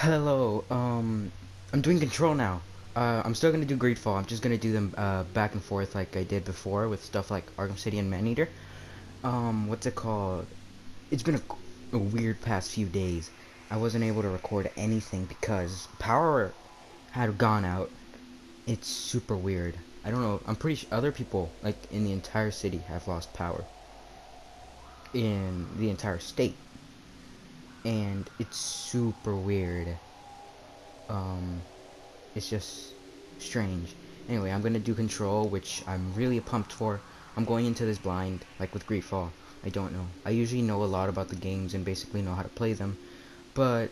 Hello, um, I'm doing control now. Uh, I'm still gonna do Greedfall. I'm just gonna do them uh, back and forth like I did before with stuff like Arkham City and Maneater. Um, what's it called? It's been a, a weird past few days. I wasn't able to record anything because power had gone out. It's super weird. I don't know. I'm pretty sure other people, like in the entire city, have lost power. In the entire state and it's super weird. Um, it's just strange. Anyway, I'm gonna do Control, which I'm really pumped for. I'm going into this blind, like with Greedfall. I don't know. I usually know a lot about the games and basically know how to play them, but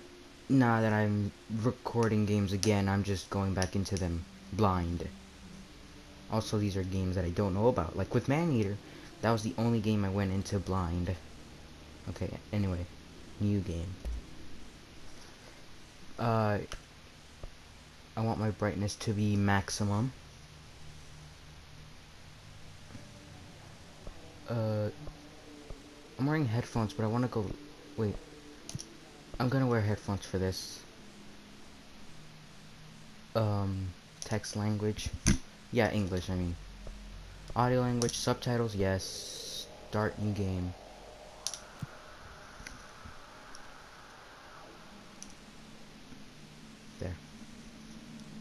now that I'm recording games again, I'm just going back into them blind. Also, these are games that I don't know about. Like with Maneater, that was the only game I went into blind. Okay, anyway new game. Uh, I want my brightness to be maximum. Uh, I'm wearing headphones, but I want to go, wait, I'm gonna wear headphones for this. Um, text language, yeah, English, I mean. Audio language, subtitles, yes. Start new game.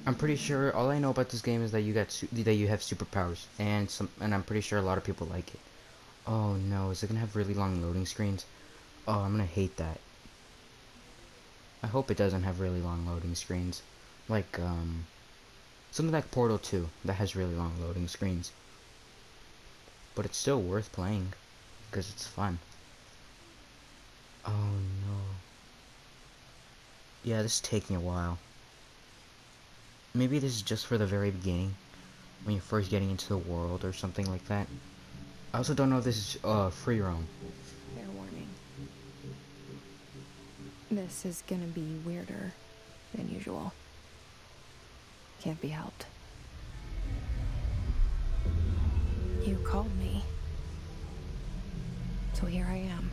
I'm pretty sure all I know about this game is that you got that you have superpowers, and some, and I'm pretty sure a lot of people like it. Oh no, is it gonna have really long loading screens? Oh, I'm gonna hate that. I hope it doesn't have really long loading screens, like um, something like Portal 2 that has really long loading screens. But it's still worth playing because it's fun. Oh no. Yeah, this is taking a while maybe this is just for the very beginning when you're first getting into the world or something like that. I also don't know if this is uh, free roam. Fair warning. This is gonna be weirder than usual. Can't be helped. You called me. So here I am.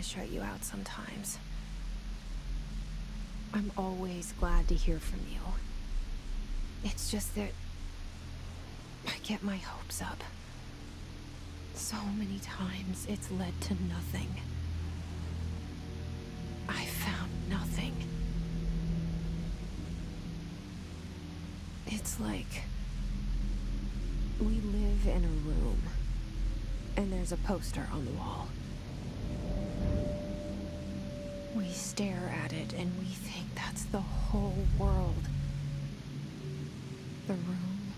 I shut you out sometimes. I'm always glad to hear from you. It's just that I get my hopes up. So many times it's led to nothing. I found nothing. It's like we live in a room and there's a poster on the wall. We stare at it and we think that's the whole world. The room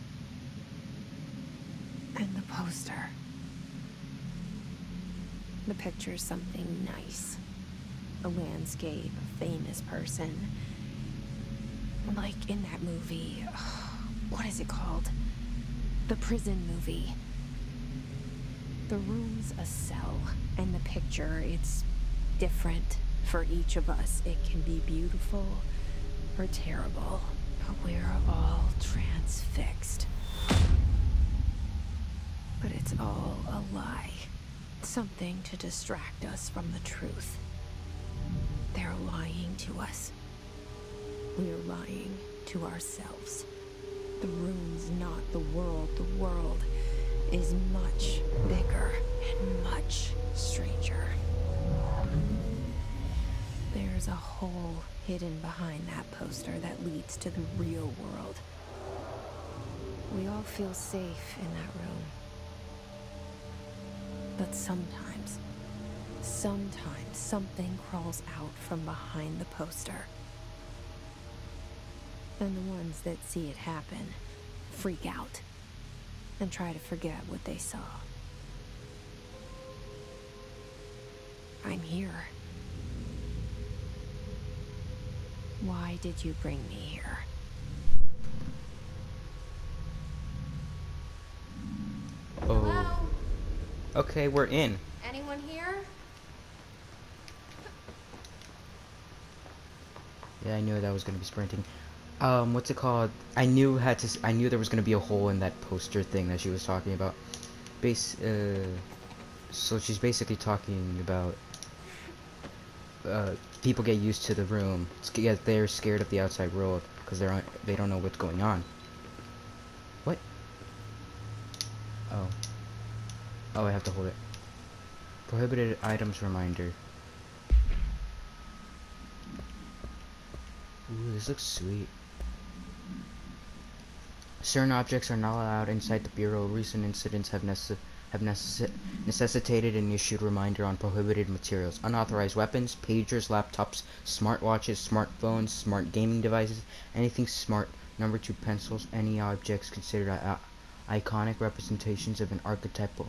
and the poster. The picture's something nice. A landscape, a famous person. Like in that movie. What is it called? The prison movie. The room's a cell, and the picture, it's different for each of us. It can be beautiful or terrible, but we're all transfixed. But it's all a lie. Something to distract us from the truth. They're lying to us. We're lying to ourselves. The room's not the world. The world is much bigger and much stranger. There's a hole hidden behind that poster that leads to the real world. We all feel safe in that room. But sometimes, sometimes something crawls out from behind the poster. And the ones that see it happen freak out and try to forget what they saw. I'm here. Why did you bring me here? Oh. Hello? Okay, we're in. Anyone here? Yeah, I knew that was gonna be sprinting. um, what's it called? I knew had to. s- I knew there was gonna be a hole in that poster thing that she was talking about. Base. Uh, so she's basically talking about. Uh, people get used to the room. Yeah, they're scared of the outside world because they're they don't know what's going on. What? Oh. Oh, I have to hold it. Prohibited items reminder. Ooh, this looks sweet. Certain objects are not allowed inside the bureau. Recent incidents have necess have necess necessitated an issued reminder on prohibited materials. Unauthorized weapons, pagers, laptops, smartwatches, smartphones, smart gaming devices, anything smart. Number two, pencils, any objects considered iconic representations of an archetypal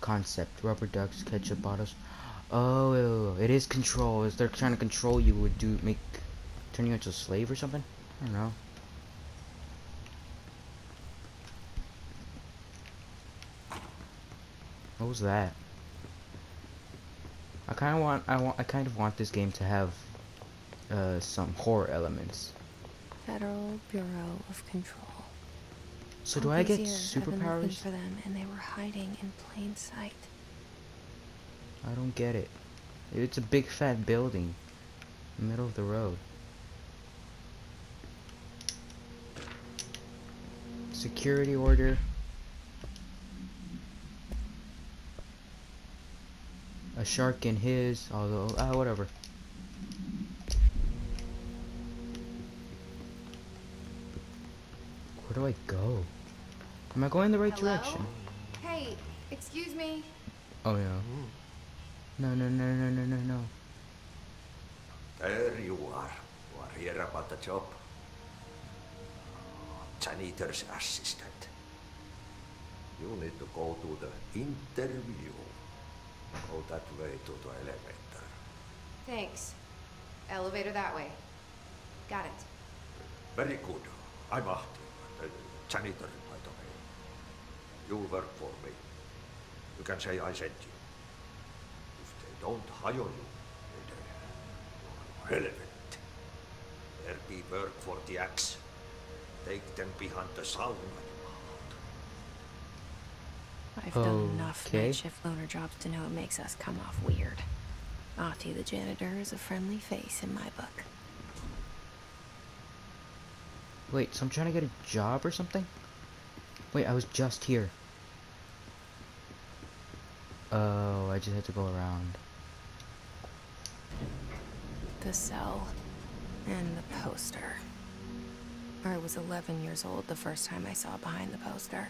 concept. Rubber ducks, ketchup bottles. Oh, it is control. Is they're trying to control you? Would do make turn you into a slave or something? I don't know. What was that? I kind of want I want I kind of want this game to have uh, some horror elements. Federal Bureau of Control. So All do I get years I've been looking superpowers? for them, and they were hiding in plain sight. I don't get it. It's a big fat building, in the middle of the road. Security order. A shark in his, although ah whatever. Where do I go? Am I going the right Hello? direction? Hey, excuse me. Oh yeah. No no no no no no no. There you are. You are here about the job. Janitor's assistant. You need to go to the interview. Go that way to the elevator. Thanks. Elevator that way. Got it. Very good. I'm Ahti, the janitor, by the way. You work for me. You can say I sent you. If they don't hire you, then you're relevant. There be work for the axe. Take them behind the sauna. I've done enough Okay. night shift loner jobs to know it makes us come off weird. Ahti the janitor is a friendly face in my book. Wait, so I'm trying to get a job or something? Wait, I was just here. Oh, I just had to go around. The cell and the poster. I was 11 years old the first time I saw behind the poster.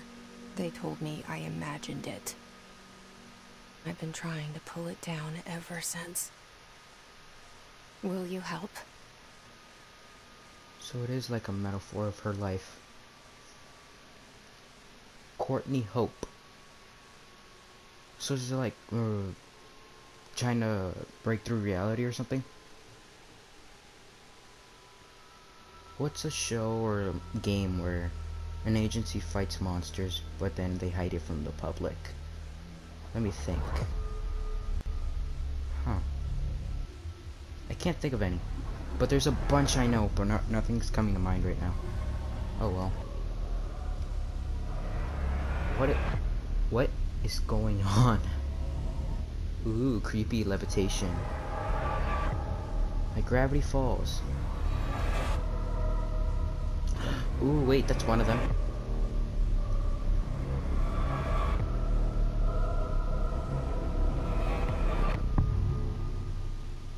They told me I imagined it. I've been trying to pull it down ever since. Will you help? So it is like a metaphor of her life. Courtney Hope. So is it like uh, trying to break through reality or something? What's a show or a game where an agency fights monsters, but then they hide it from the public? Let me think. Huh. I can't think of any. But there's a bunch I know, but not, nothing's coming to mind right now. Oh well. What? what is going on? Ooh, creepy levitation. Like Gravity Falls. Ooh, wait, that's one of them.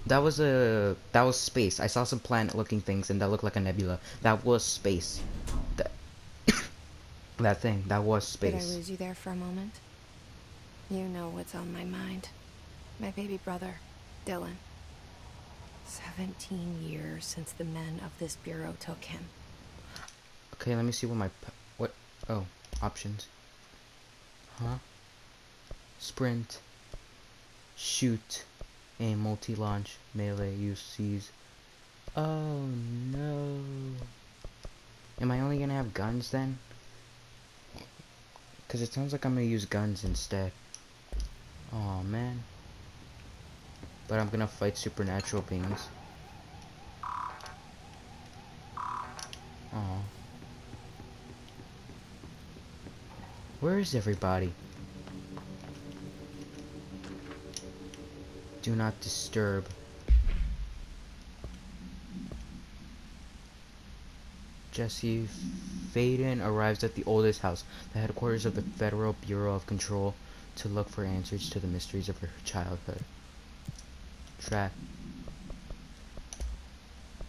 That was a that was space. I saw some planet-looking things, and that looked like a nebula. That was space. That that thing. That was space. Did I lose you there for a moment? You know what's on my mind. My baby brother, Dylan. 17 years since the men of this bureau took him. Okay, let me see what my what. Oh, options. Huh? Sprint. Shoot. Aim, multi-launch, melee, use C's. Oh no. Am I only gonna have guns then? Cause it sounds like I'm gonna use guns instead. Oh man. But I'm gonna fight supernatural beings. Oh. Where is everybody? Do not disturb. Jesse Faden arrives at the oldest house, the headquarters of the Federal Bureau of Control, to look for answers to the mysteries of her childhood. Track.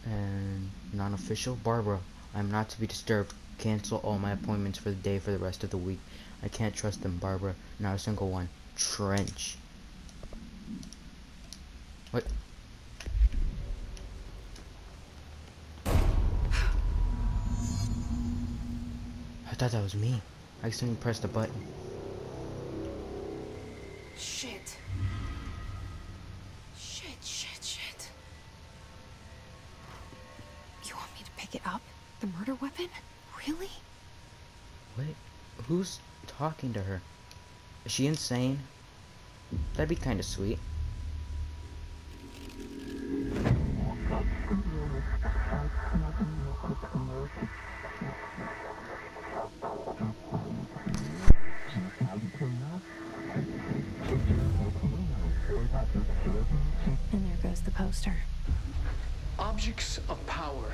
And non-official Barbara. I'm not to be disturbed. Cancel all my appointments for the day for the rest of the week. I can't trust them, Barbara. Not a single one. Trench. What? I thought that was me. I accidentally pressed the button. Shit. Talking to her? Is she insane? That'd be kind of sweet. And there goes the poster. Objects of power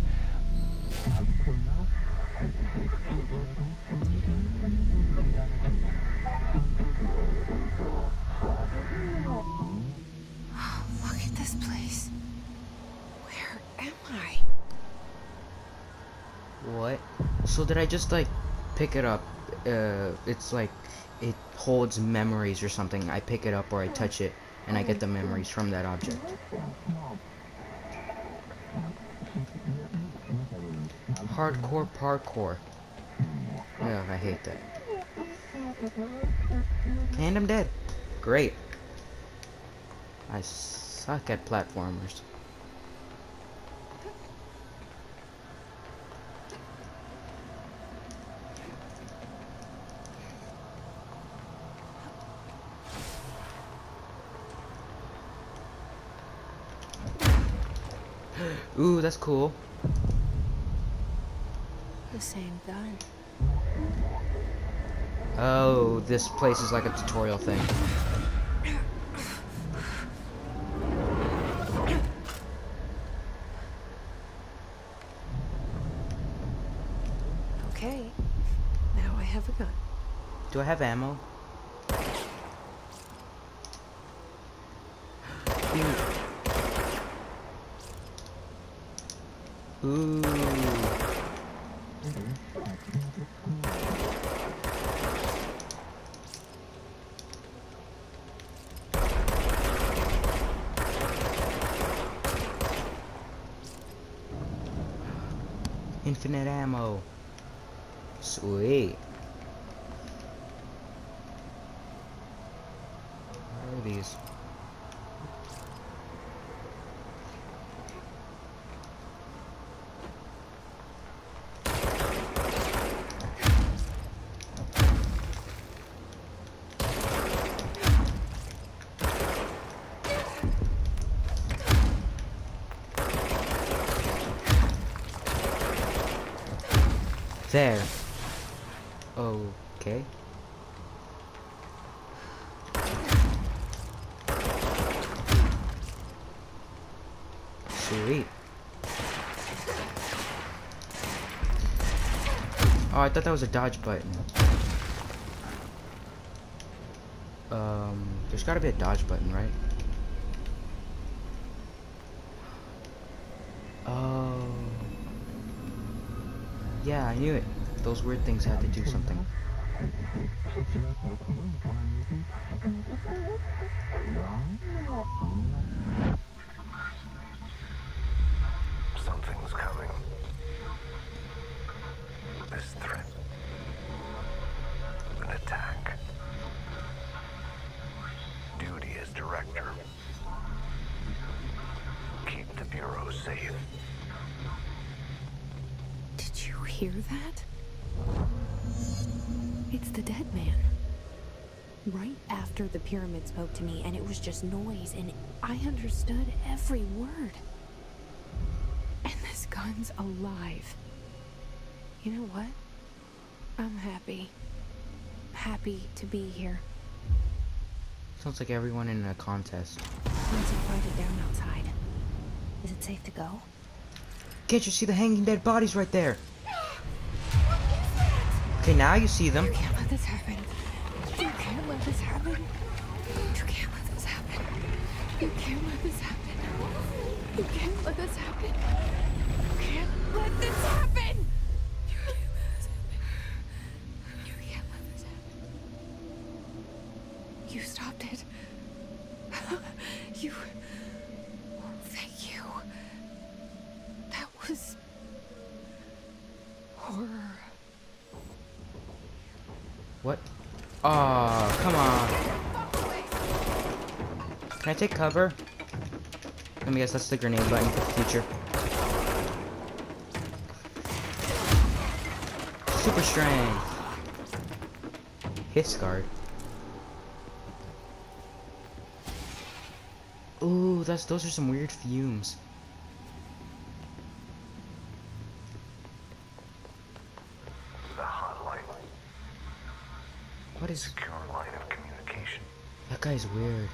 Am I? What? So did I just like pick it up? Uh, it's like it holds memories or something. I pick it up or I touch it, and I get the memories from that object. Hardcore parkour. Ugh, I hate that. And I'm dead. Great. I suck at platformers. Ooh, that's cool. The same gun. Oh, this place is like a tutorial thing. Okay. Now I have a gun. Do I have ammo? Ooh. Infinite ammo. Sweet. Where are these? There. Okay. Sweet. Oh, I thought that was a dodge button. Um, there's gotta be a dodge button, right? Oh. Yeah, I knew it. Those weird things had to do something. Something's coming. This threat. An attack. Duty as director. Keep the Bureau safe. Did you hear that? It's the dead man. Right after the pyramid spoke to me, and it was just noise, and I understood every word. And this gun's alive. You know what? I'm happy. Happy to be here. Sounds like everyone in a contest. Once you fight it down outside, is it safe to go? Can't you see the hanging dead bodies right there? Okay, now you see them. You can't let this happen. You can't let this happen. You can't let this happen. You can't let this happen. You can't let this happen. What? Oh, come on. Can I take cover? Let me guess, that's the grenade button for the future. Super strength. Hiss guard. Ooh, that's those are some weird fumes. The hotline. What is Secure line of communication. that guy's weird.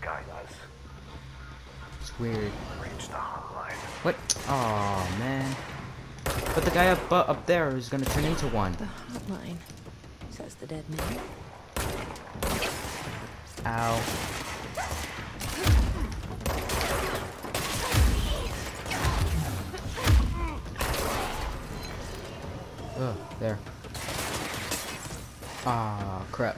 Guide us. It's weird. Reach the hotline. What? Oh man. But the guy up uh, up there is gonna turn into one. The hotline, says the dead man. Ow. Ugh, there. Ah, crap.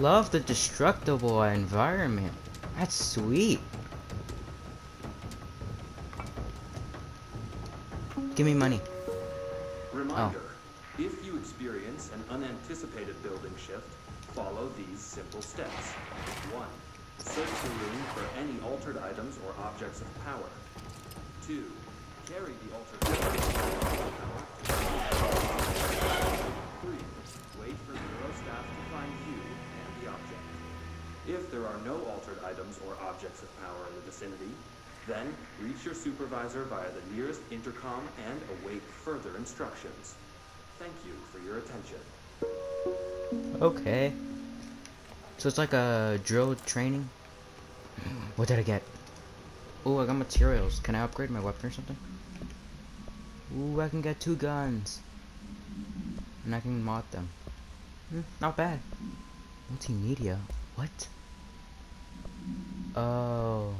Love the destructible environment. That's sweet. Give me money. Reminder, oh. if you experience an unanticipated building shift, follow these simple steps. 1. Search the room for any altered items or objects of power. 2. Carry the altered items or power. 3. Wait for Bureau staff to find you the object. If there are no altered items or objects of power in the vicinity, then reach your supervisor via the nearest intercom and await further instructions. Thank you for your attention. Okay. So it's like a drill training. What did I get? Oh, I got materials. Can I upgrade my weapon or something? Ooh, I can get two guns. And I can mod them. Hmm, not bad. Multimedia. What? Oh.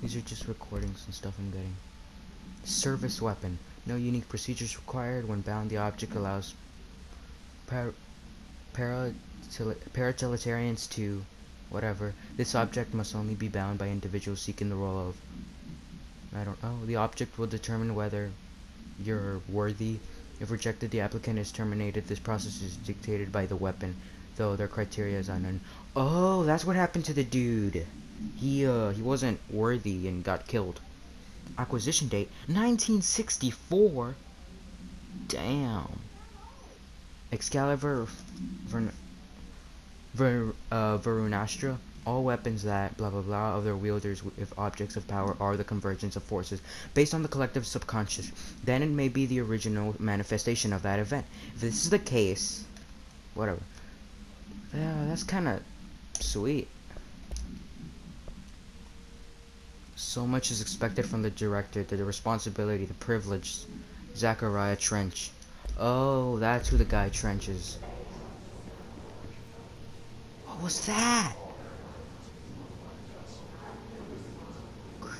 These are just recordings and stuff I'm getting. Service weapon. No unique procedures required. When bound, the object allows par to whatever. This object must only be bound by individuals seeking the role of I don't know. The object will determine whether you're worthy. If rejected, the applicant is terminated. This process is dictated by the weapon, though their criteria is unknown. Oh, that's what happened to the dude. He uh he wasn't worthy and got killed. Acquisition date 1964. Damn. Excalibur Vern, Ver, uh. All weapons that blah blah blah of their wielders if objects of power are the convergence of forces based on the collective subconscious. Then it may be the original manifestation of that event. If this is the case, whatever. Yeah, that's kind of sweet. So much is expected from the director, the responsibility, the privilege. Zachariah Trench. Oh, that's who the guy Trench is. What was that?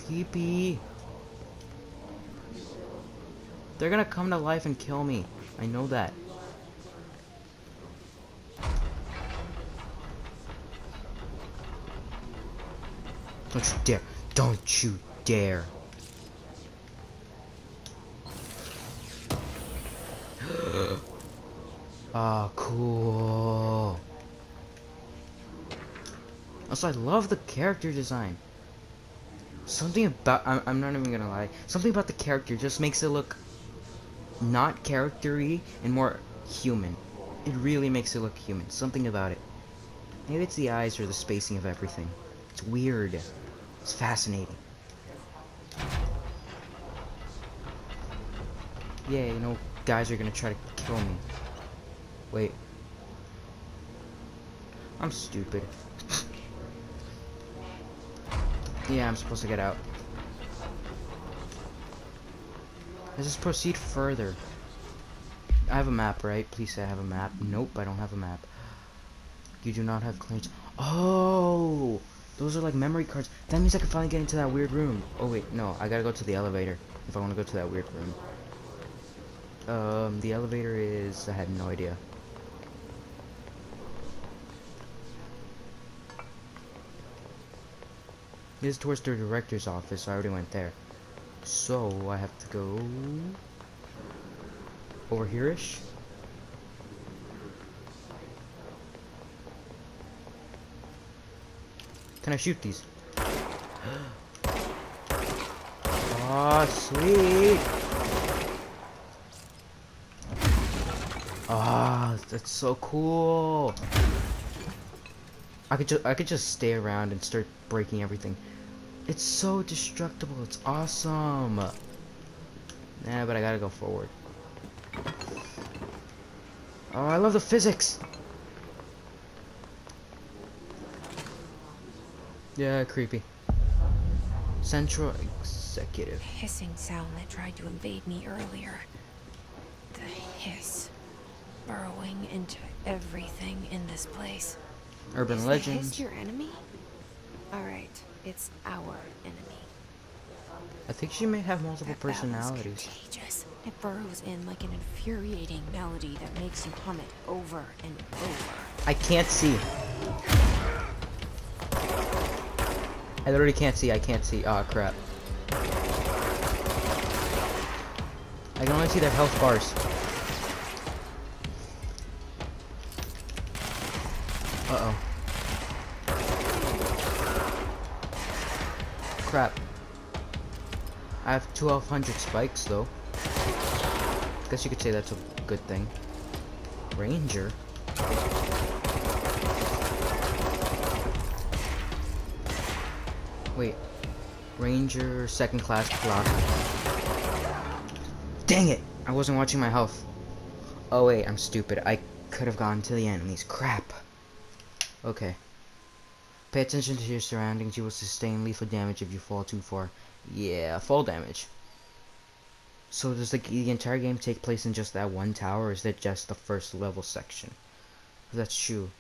Teepee. They're gonna come to life and kill me. I know that. Don't you dare. Don't you dare. Ah, oh, cool. Also, I love the character design. Something about I'm, I'm not even gonna lie. Something about the character just makes it look not charactery and more human. It really makes it look human. Something about it. Maybe it's the eyes or the spacing of everything. It's weird. It's fascinating. Yeah, you know, guys are gonna try to kill me. Wait. I'm stupid. Yeah, I'm supposed to get out. Let's just proceed further. I have a map, right? Please say I have a map. Nope, I don't have a map. You do not have clearance. Oh! Those are like memory cards. That means I can finally get into that weird room. Oh wait, no. I gotta go to the elevator if I want to go to that weird room. Um, the elevator is... I had no idea. This is towards the director's office. I already went there. So, I have to go... Over here-ish? Can I shoot these? oh, sweet! Ah, oh, that's so cool. I could just I could just stay around and start breaking everything. It's so destructible. It's awesome. Nah, but I gotta go forward. Oh, I love the physics. Yeah, creepy. Central Executive. Hissing sound that tried to invade me earlier. The hiss. Burrowing into everything in this place. Urban Is legends. The hiss your enemy? Alright, it's our enemy. I think she may have multiple That personalities. contagious. It burrows in like an infuriating melody that makes you hum it over and over. I can't see. I literally can't see. I can't see. Oh crap. I can only see their health bars. Uh Crap. I have 1200 spikes though. Guess you could say that's a good thing. Ranger? Wait. Ranger, second class block. Dang it! I wasn't watching my health. Oh wait, I'm stupid. I could have gone to the enemies. Crap. Okay. Pay attention to your surroundings. You will sustain lethal damage if you fall too far. Yeah, fall damage. So does the, the entire game take place in just that one tower, or is that just the first level section? That's true,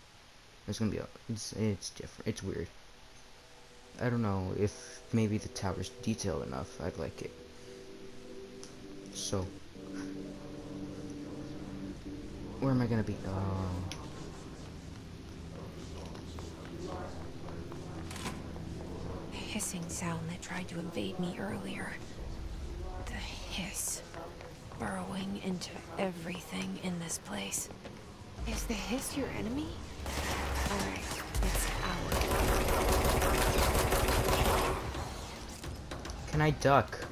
it's gonna be a, it's it's different. It's weird. I don't know if maybe the tower's detailed enough. I'd like it. So, where am I gonna be? Oh. Hissing sound that tried to invade me earlier. The hiss. Burrowing into everything in this place. Is the hiss your enemy? Alright, it's our Can I duck?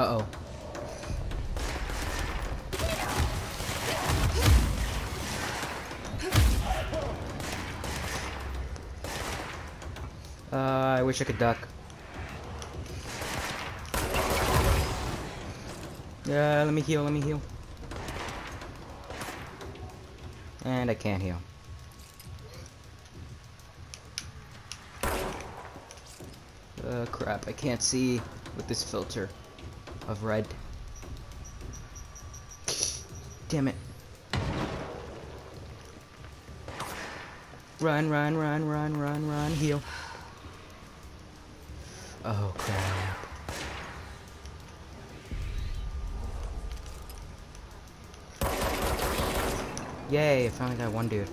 Uh-oh. Uh, I wish I could duck. Yeah, let me heal, let me heal. And I can't heal. Uh, crap, I can't see with this filter of red. Damn it. Run, run, run, run, run, run, heal. Oh crap. Yay, I finally got one dude.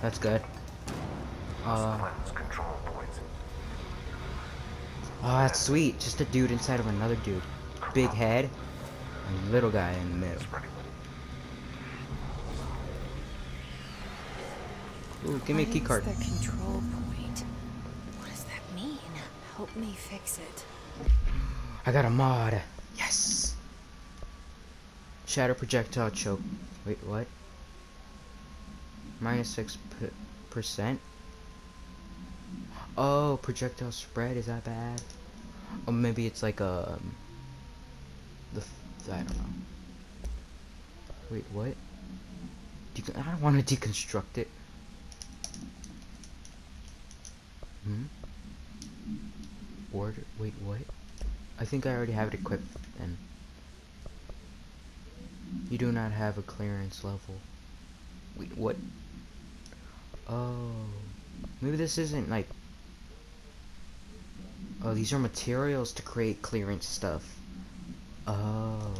That's good. Uh. Oh, that's sweet. Just a dude inside of another dude. Big head, and little guy in the middle. Ooh, give me a What key card. the control point? What does that mean? Help me fix it. I got a mod. Yes. Shatter projectile choke. Wait, what? Minus six percent. Oh, projectile spread. Is that bad? Or maybe it's like a. Um, the I don't know. Wait, what? Decon- I don't want to deconstruct it. Hmm. Order. Wait, what? I think I already have it equipped then. You do not have a clearance level. Wait, what? Oh. Maybe this isn't like. Oh, these are materials to create clearance stuff. Oh.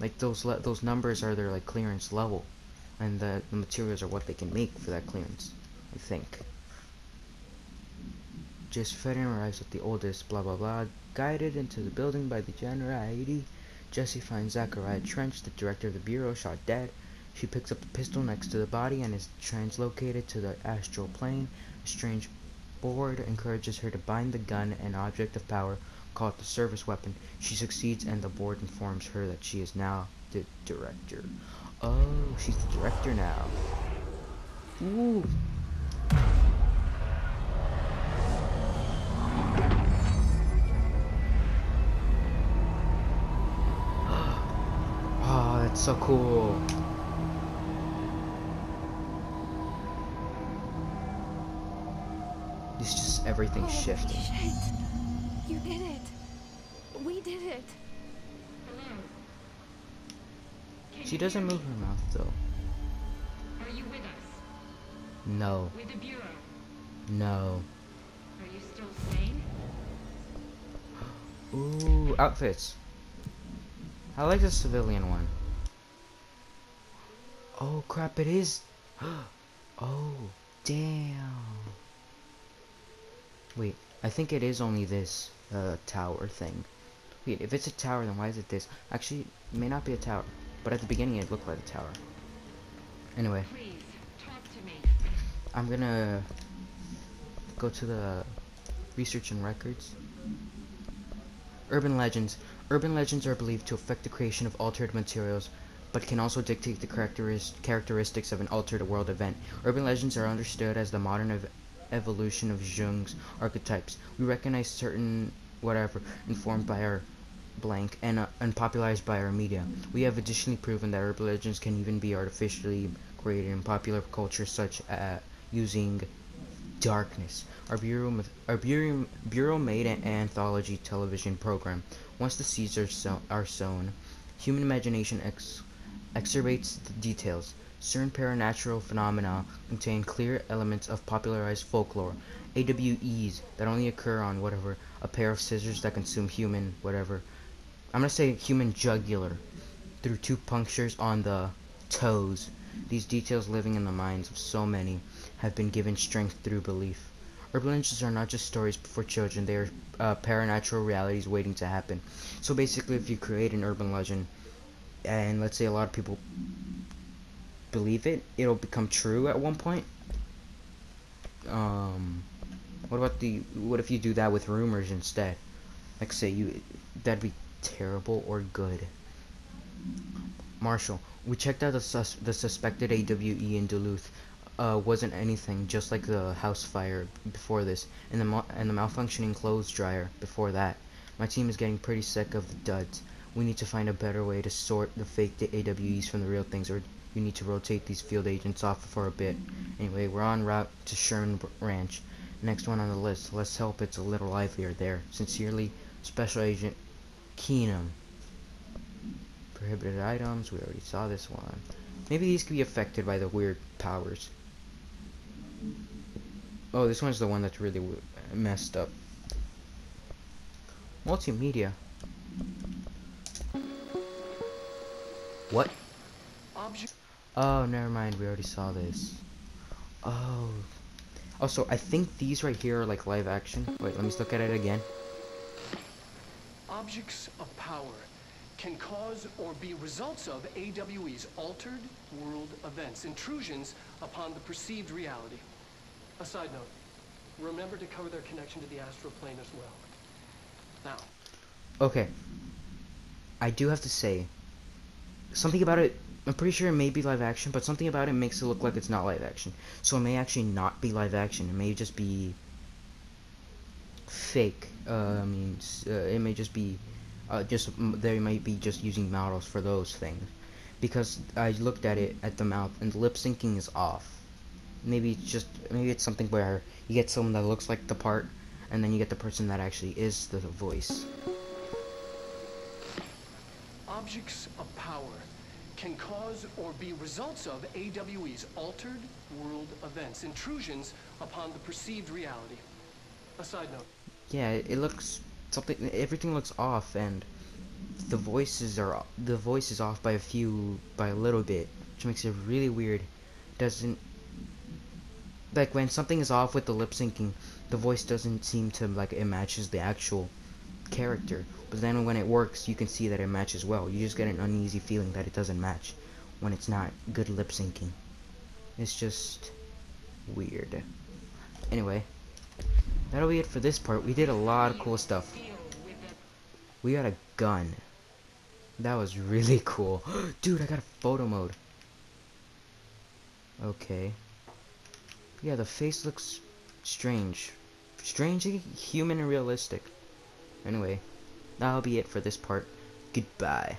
Like those those numbers are their like clearance level. And the, the materials are what they can make for that clearance. I think. Jesse Faden arrives at the oldest, blah blah blah, guided into the building by the Generality. Jesse finds Zachariah Trench, the director of the bureau, shot dead. She picks up the pistol next to the body and is translocated to the astral plane. A strange board encourages her to bind the gun, an object of power, called the service weapon. She succeeds, and the board informs her that she is now the director. Oh, she's the director now. Ooh. Oh, that's so cool. It's just everything Holy oh, shifting. shit. You did it. We did it. She doesn't move her mouth though. Are you with us? No, With the Bureau? no. Are you still sane? Ooh, outfits. I like the civilian one. Oh crap, it is. oh, damn. Wait, I think it is only this uh, tower thing. Wait, if it's a tower, then why is it this? Actually, it may not be a tower, but at the beginning it looked like a tower. Anyway, Please, talk to me. I'm gonna go to the research and records. Urban legends. Urban legends are believed to affect the creation of altered materials, but can also dictate the characteris- characteristics of an altered world event. Urban legends are understood as the modern evolution of Jung's archetypes. We recognize certain whatever informed by our blank and, uh, and popularized by our media. We have additionally proven that urban legends can even be artificially created in popular culture, such as using darkness. Our bureau, our bureau, bureau made an anthology television program. Once the seeds are, sow- are sown, human imagination ex- exacerbates the details. Certain paranatural phenomena contain clear elements of popularized folklore. AWEs that only occur on whatever a pair of scissors that consume human whatever. I'm gonna say human jugular through two punctures on the toes. These details living in the minds of so many have been given strength through belief. Urban legends are not just stories for children, they are uh, paranatural realities waiting to happen. So basically, if you create an urban legend, and let's say a lot of people believe it, it'll become true at one point. Um, what about the, what if you do that with rumors instead? Like say you, that'd be terrible or good. Marshall, we checked out the, sus- the suspected AWE in Duluth. Uh, wasn't anything, just like the house fire before this, and the and the malfunctioning clothes dryer before that. My team is getting pretty sick of the duds. We need to find a better way to sort the fake AWEs from the real things, or you need to rotate these field agents off for a bit. Anyway, we're on route to Sherman Ranch. Next one on the list. Let's hope it's a little livelier there. Sincerely, Special Agent Keenum. Prohibited items. We already saw this one. Maybe these could be affected by the weird powers. Oh, this one's the one that's really messed up. Multimedia. What? Object. Oh, never mind. We already saw this. Oh. oh also, I think these right here are like live action. Wait, let me look at it again. Objects of power can cause or be results of AWE's altered world events, intrusions upon the perceived reality. A side note, remember to cover their connection to the astral plane as well. Now, Okay. I do have to say, something about it, I'm pretty sure it may be live action, but something about it makes it look like it's not live action. So it may actually not be live action. It may just be fake. Uh, I mean, uh, it may just be, uh, just, they might be just using models for those things. Because I looked at it, at the mouth, and the lip syncing is off. Maybe it's just, maybe it's something where you get someone that looks like the part, and then you get the person that actually is the voice. objects of power can cause or be results of AWE's altered world events, intrusions upon the perceived reality. A side note, Yeah, it, looks something. Everything looks off, and the voices are the voice is off by a few, by a little bit, which makes it really weird. Doesn't like when something is off with the lip syncing, the voice doesn't seem to like it matches the actual character. Then when it works, you can see that it matches well. You just get an uneasy feeling that it doesn't match when it's not good lip syncing. It's just weird. Anyway, that'll be it for this part. We did a lot of cool stuff. We got a gun. That was really cool. Dude, I got a photo mode. Okay. Yeah, the face looks strange. Strangely human and realistic. Anyway, that'll be it for this part. Goodbye.